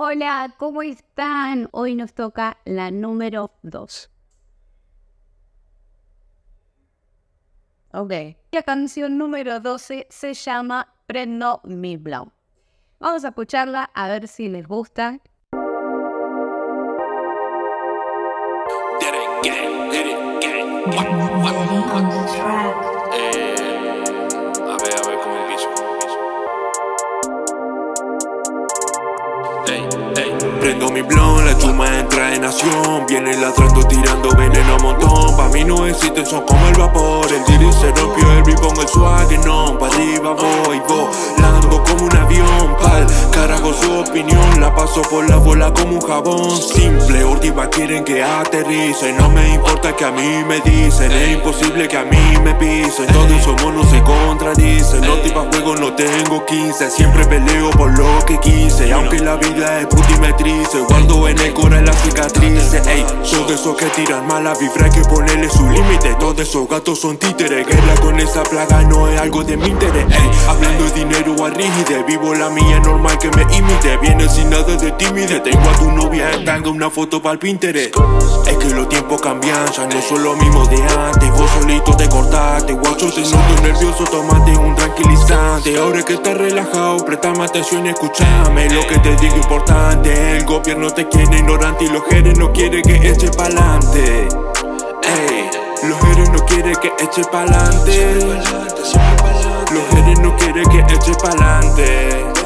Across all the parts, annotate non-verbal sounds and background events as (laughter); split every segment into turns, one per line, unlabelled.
Hola, ¿cómo están? Hoy nos toca la número 2. Ok. La canción número 12 se llama Prendo mi blau. Vamos a escucharla a ver si les gusta.
A Prendo mi blon, la chuma entra en acción. Viene ladrando, tirando veneno a montón. Pa' mí no existen, son como el vapor. El diri se rompió, el con el swag no Pa' arriba voy, volando como un avión. Pal, carajo su opinión La paso por la bola como un jabón. Simple, última quieren que aterrice No me importa que a mí me dicen. Es imposible que a mí me pisen. Todos esos monos se contradicen. No tengo 15 Siempre peleo por lo que quise. Aunque la vida es puta Guardo en el cora las cicatrices. Ey, todos esos que tiran mala vibra Hay que ponerle su límite. Todos esos gatos son títeres Guerra con esa plaga no es algo de mi interés. Ey, hablando de dinero a rígide Vivo la mía, normal que me imite. Viene sin nada de tímide Tengo a tu novia en tanga una foto pa'l Pinterest. Es que tiempos cambian No son lo mismo de antes. Vos solito te cortaste Guacho, te noto nervioso. Tómate un tranquilizante. Ahora que estás relajado Préstame atención y escúchame. Lo que te digo importante. El gobierno te quiere ignorante Y los jeres no quieren que eche pa'lante. Ey, los jeres no quieren que eche pa'lante. Los jeres no quieren que eche pa'lante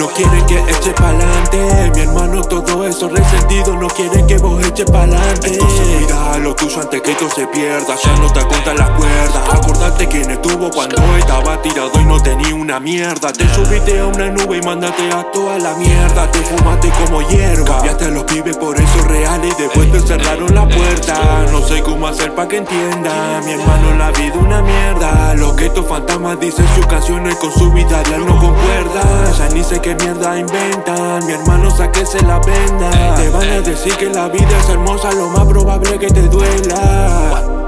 no quieren que eche pa'lante. Mi hermano todo eso resentido. No quieren que vos eche pa'lante. Entonces cuida lo tuyo antes que esto se pierda. Ya no te contan las cuerdas Acordate quién estuvo cuando estaba tirado y no tenía una mierda. Te subiste a una nube y mandate a toda la mierda. Te fumaste como hierba. Cambiaste a los pibes por esos reales Y después te cerraron la puerta. No sé cómo hacer pa' que entienda. Mi hermano la vida una mierda. Lo que estos fantasmas dicen sus canciones Con su vida real no concuerda. Ya ni sé qué mierda inventan. Mi hermano sáquese la venda. Te van a decir que la vida es hermosa Lo más probable que te duela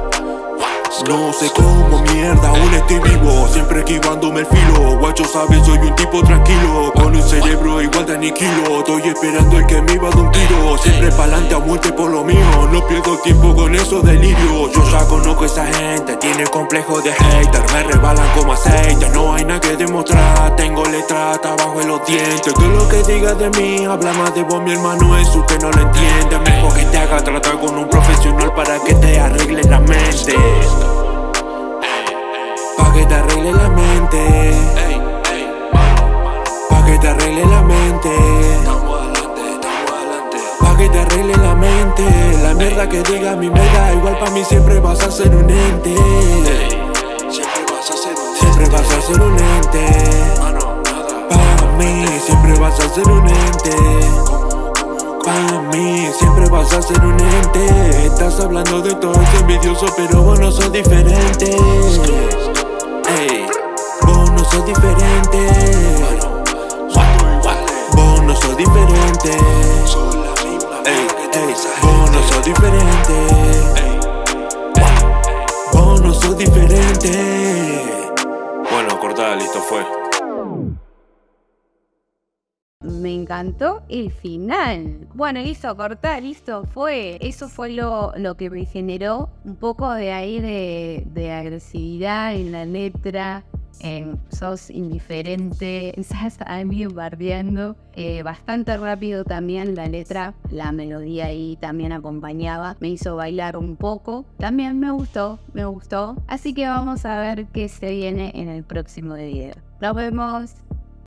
no sé cómo mierda, aún estoy vivo. Siempre esquivándome el filo. Guacho sabes, soy un tipo tranquilo. Con un cerebro igual de aniquilo. Estoy esperando el que me iba de un tiro. Siempre pa'lante a muerte por lo mío. No pierdo tiempo con esos delirios. Yo ya conozco esa gente. Tiene complejo de hater. Me rebalan como aceite. No hay nada que demostrar. Tengo letra abajo en los dientes. Todo lo que digas de mí Habla más de vos, mi hermano. Es usted no lo entiende. Mejor que te haga tratar con un profesional Para que te arregle la mente Pa' que te arregle la mente. Pa' que te arregle la mente. Pa' que te arregle la mente. La mierda que diga mi mierda Igual pa' mí siempre vas a ser un ente. Siempre vas a ser un ente. Pa' mí siempre vas a ser un ente. Pa' mí siempre vas a ser un ente. Estás hablando de todo ese envidioso Pero vos no sos diferente Ey, vos no sos diferente. Vos no sos diferente. Ey, ey, vos no sos diferente
Me encantó el final. Bueno, listo, cortar, listo, fue. Eso fue lo, lo que me generó un poco de ahí de, de agresividad en la letra. Eh, sos indiferente, (laughs) estás ahí bardeando. Eh, bastante rápido también la letra, la melodía ahí también acompañaba. Me hizo bailar un poco. También me gustó, me gustó. Así que vamos a ver qué se viene en el próximo video. Nos vemos.